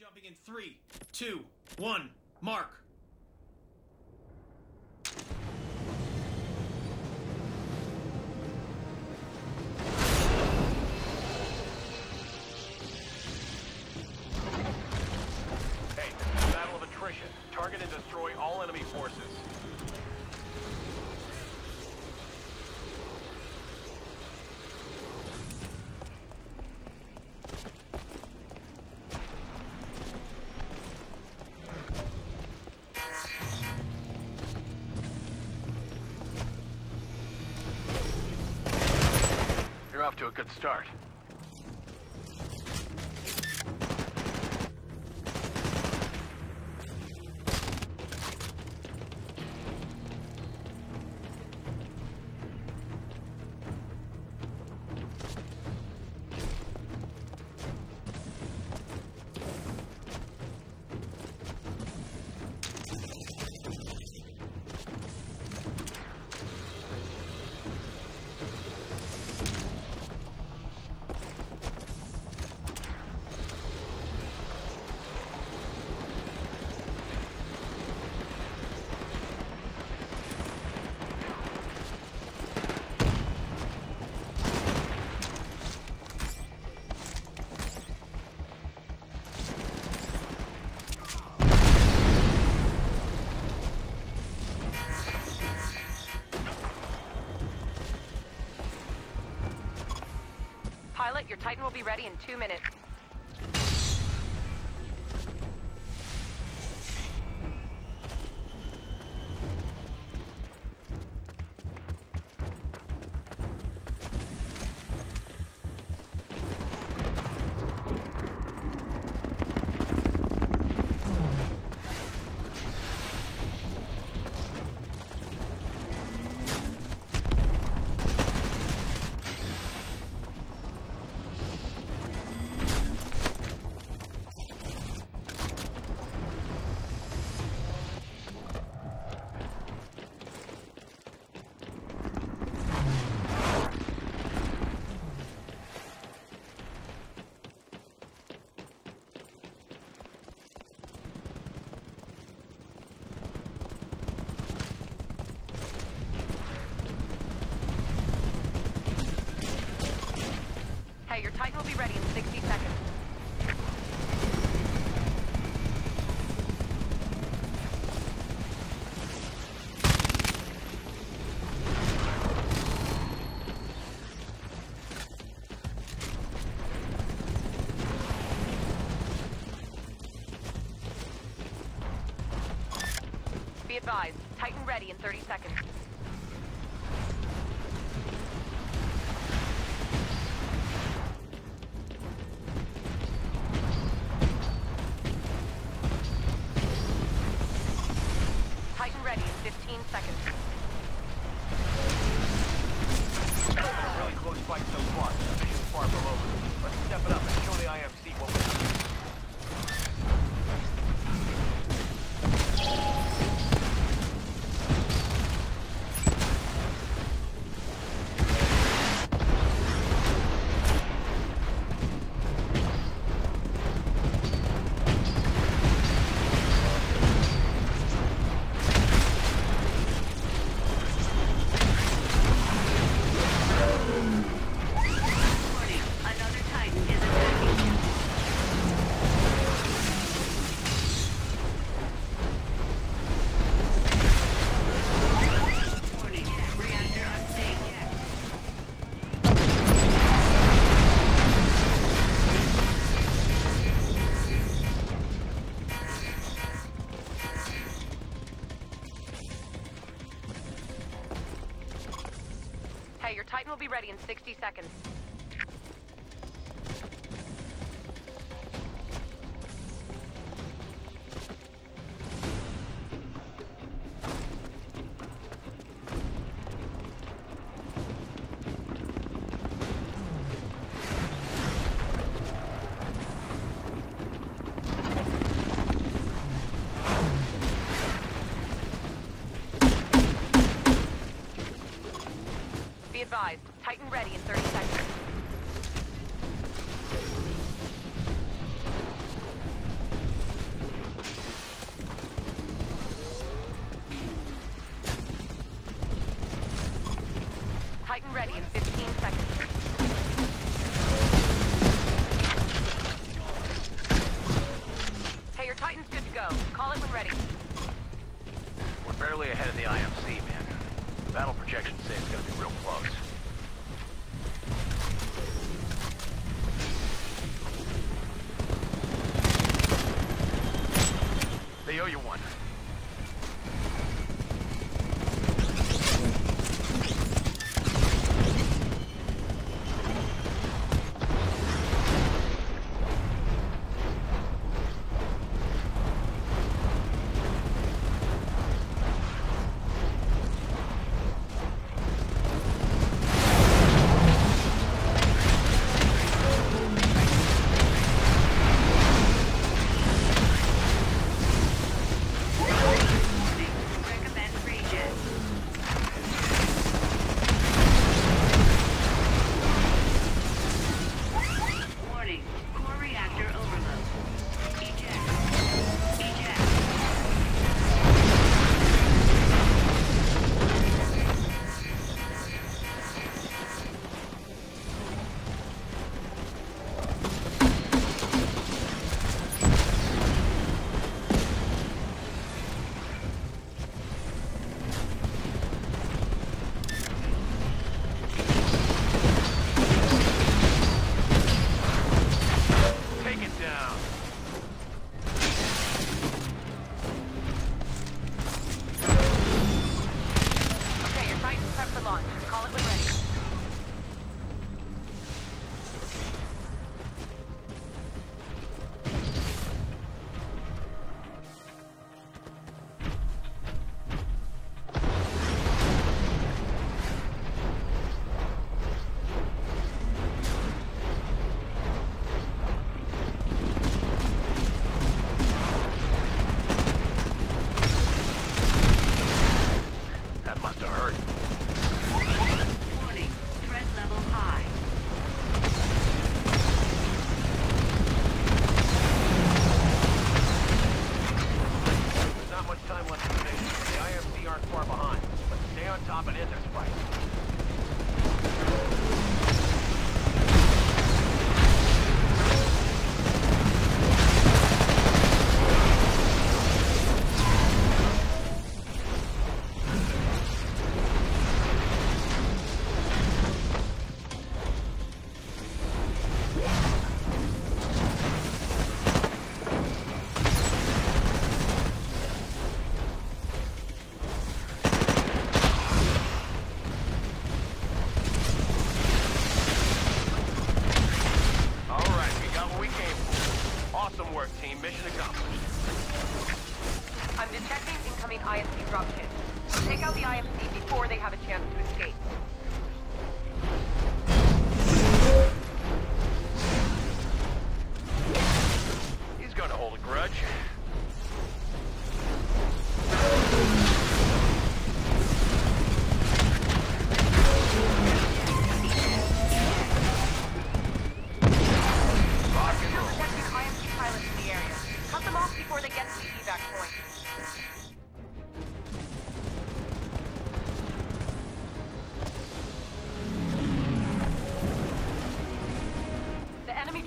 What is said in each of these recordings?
Jumping in three, two, one, mark. Hey, battle of attrition. Target and destroy all enemy forces. To a good start. Your Titan will be ready in two minutes. Advised, Titan ready in 30 seconds. Titan ready in 15 seconds. Really close fight so far. Far from be ready in 60 seconds. Advised, Titan ready in 30 seconds. Titan ready in 15 seconds. Hey, your Titan's good to go. Call it when ready. We're barely ahead of the IMC, man. The battle projection says it's gonna be real close. You one. Detecting incoming IMC dropship. Take out the IMC before they have a chance to escape. He's gonna hold a grudge.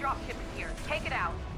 Dropship is here. Take it out.